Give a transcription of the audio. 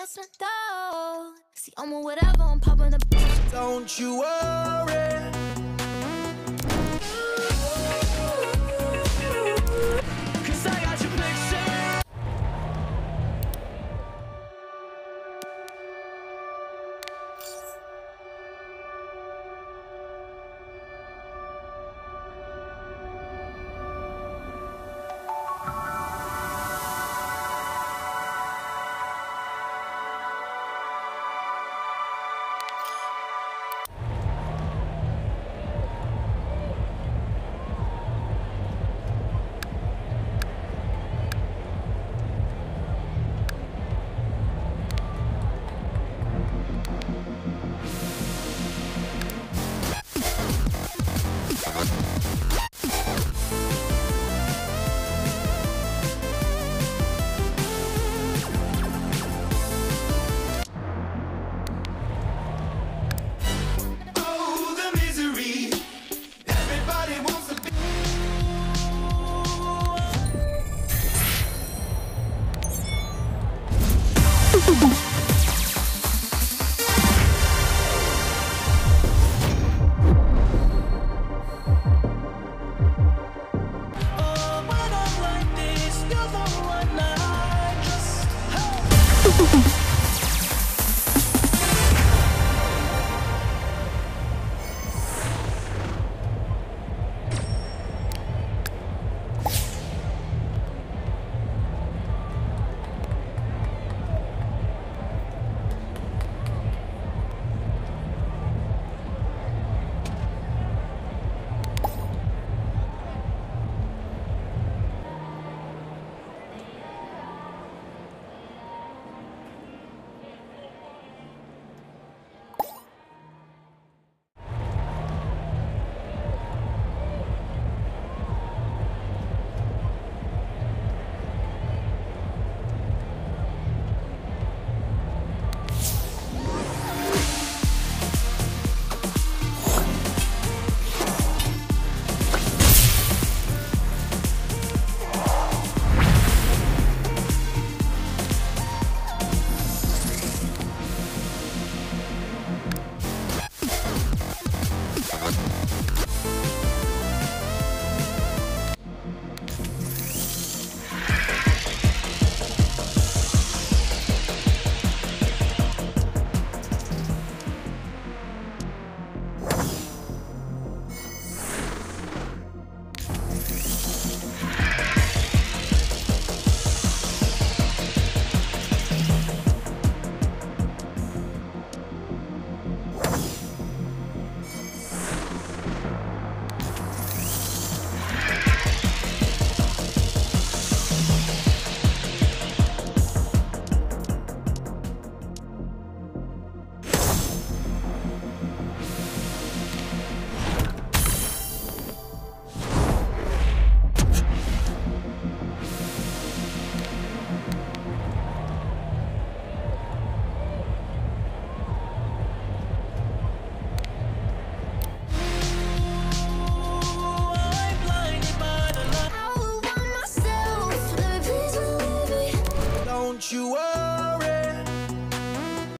That's my dog. See, I'm a whatever, I'm popping the. Don't you worry.